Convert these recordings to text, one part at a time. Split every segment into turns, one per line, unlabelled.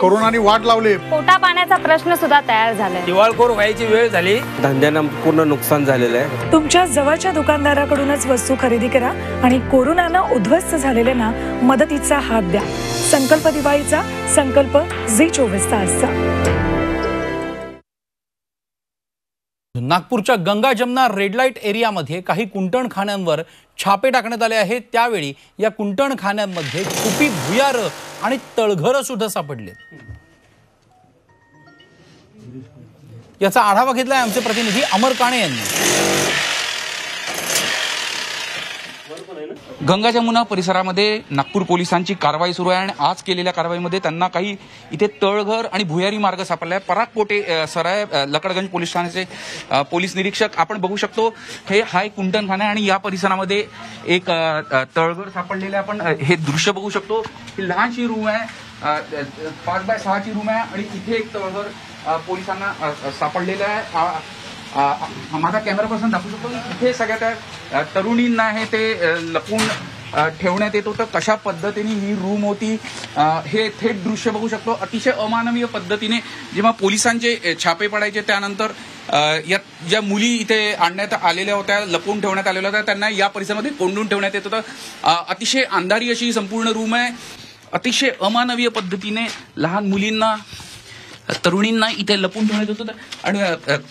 करोनाने वाट लावले.
पोटा पाण्याचा प्रश्न सुद्धा तयार झालाय.
दिवाळखोर व्हायची वेळ झाली.
धंद्यानं पूर्ण नुकसान झालेलं आहे.
तुमच्या जवळच्या दुकानदाराकडूनच वस्तू खरेदी करा आणि कोरोनानं उद्ध्वस्त झालेल्यांना मदतीचा हात द्या. संकल्प दिवाळीचा संकल्प झी चोवीस तासचा.
नागपूरच्या गंगा जमना रेड लाइट एरियामध्ये काही कुंटणखान्यांवर छापे टाकण्यात आले आहेत. त्यावेळी या कुंटणखान्यांमध्ये छुपी भुयारं आणि तळघरं सुद्धा सापडले. याचा आढावा घेतलाय आमचे प्रतिनिधी अमर काणे यांनी.
गंगा जमुना परिसरामध्ये नागपूर पोलिसांची कारवाई सुरू आहे आणि आज केलेल्या कारवाईमध्ये त्यांना काही इथे तळघर आणि भुयारी मार्ग सापडला आहे पराग कोटे सर आहे लकडगंज पोलीस ठाण्याचे पोलीस निरीक्षक आपण बघू शकतो हे हा एक कुंटणखाना आहे आणि या परिसरामध्ये एक तळघर सापडलेलं आहे आपण हे दृश्य बघू शकतो. ही लहानशी रूम आहे पाच बाय सहाची रूम आहे आणि इथे एक तळघर पोलिसांना सापडलेलं आहे. माझा कॅमेरा पर्सन दाखवू शकतो? इथे सगळ्या त्या तरुणींना हे ते लपून ठेवण्यात येत होतं. कशा पद्धतीने ही रूम होती? हे थेट दृश्य बघू शकतो. अतिशय अमानवीय पद्धतीने जेव्हा पोलिसांचे छापे पडायचे त्यानंतर या ज्या मुली इथे आणण्यात आलेल्या होत्या लपवून ठेवण्यात आलेल्या होत्या त्यांना या परिसरामध्ये कोंडून ठेवण्यात येत होतं. अतिशय अंधारी अशी संपूर्ण रूम आहे. अतिशय अमानवीय पद्धतीने लहान मुलींना तरुणींना इथे लपून ठेवण्यात येत होतं आणि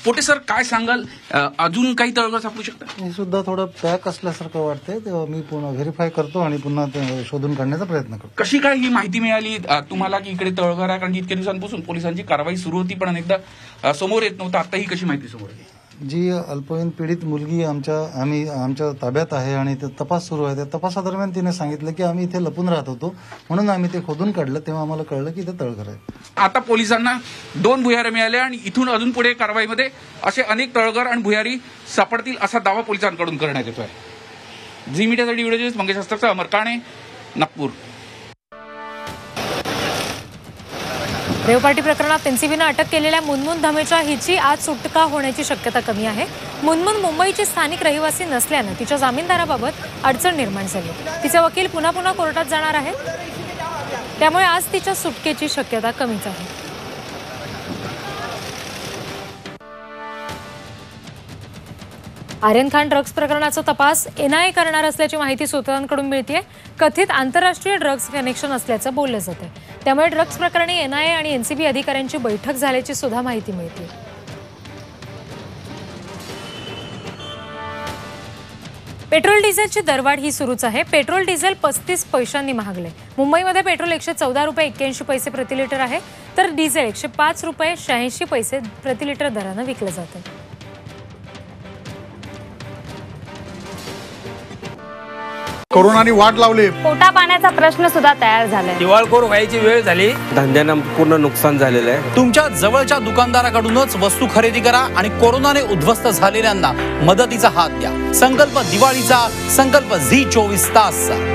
पोटे सर काय सांगाल? अजून काही तळघर सापडू शकतात
हे सुद्धा थोडं पॅक असल्यासारखं वाटतंय. तेव्हा मी पुन्हा व्हेरीफाय करतो आणि पुन्हा ते शोधून काढण्याचा प्रयत्न करतो.
कशी काय ही माहिती मिळाली? तुम्हाला की इकडे तळघर आहे? कारण की इतक्या दिवसांपासून पोलिसांची कारवाई सुरू होती पण अनेकदा समोर येत नव्हतं. आता ही कशी माहिती समोर आली
जी अल्पवयीन पीडित मुलगी आमच्या आम्ही आमच्या ताब्यात आहे आणि ते तपास सुरू आहे त्या तपासादरम्यान तिने सांगितलं की आम्ही इथे लपून राहत होतो. म्हणून आम्ही ते खोदून काढलं. तेव्हा आम्हाला कळलं की इथे तळघर आहे.
आता पोलिसांना दोन भुयारे मिळाले आणि इथून अजून पुढे कारवाईमध्ये असे अनेक तळघर आणि भुयारी सापडतील असा दावा पोलिसांकडून करण्यात आहे झी मीडियासाठी व्हिडिओ मंगेश हस्तकचा अमर काणे नागपूर.
रेवपाटी प्रकरणात एनसीबीनं अटक केलेल्या मुनमुन धमेच्या हिची आज सुटका होण्याची शक्यता कमी आहे. मुनमुन मुंबईची स्थानिक रहिवासी नसल्यानं तिच्या जामीनदाराबाबत अडचण निर्माण झाली. तिचे वकील पुन्हा पुन्हा कोर्टात जाणार आहेत. त्यामुळे आज तिच्या सुटकेची शक्यता कमीच आहे. आर्यन खान ड्रग्ज प्रकरणाचा तपास एनआयए करणार असल्याची माहिती सूत्रांकडून मिळते कथित आंतरराष्ट्रीय ड्रग्ज कनेक्शन असल्याचं बोललं जातं त्यामुळे ड्रग्ज प्रकरणी एनआयए आणि एनसीबी अधिकाऱ्यांची बैठक झाल्याची सुद्धा माहिती मिळते पेट्रोल डिझेलची दरवाढ ही सुरूच आहे. पेट्रोल डिझेल पस्तीस पैशांनी महागले मुंबईमध्ये पेट्रोल एकशे चौदा रुपये एक्क्याऐंशी पैसे प्रति लिटर आहे. तर डिझेल एकशे पाच रुपये शहाऐंशी पैसे प्रति लिटर दरानं विकलं जातं
करोनाने वाट लावले.
पोटा पाण्याचा प्रश्न सुद्धा तयार झालाय.
दिवाळखोर व्हायची वेळ झाली.
धंद्यानं पूर्ण नुकसान झालेलं आहे.
तुमच्या जवळच्या दुकानदाराकडूनच वस्तू खरेदी करा आणि कोरोनाने उद्ध्वस्त झालेल्यांना मदतीचा हात द्या. संकल्प दिवाळीचा संकल्प झी चोवीस तासचा.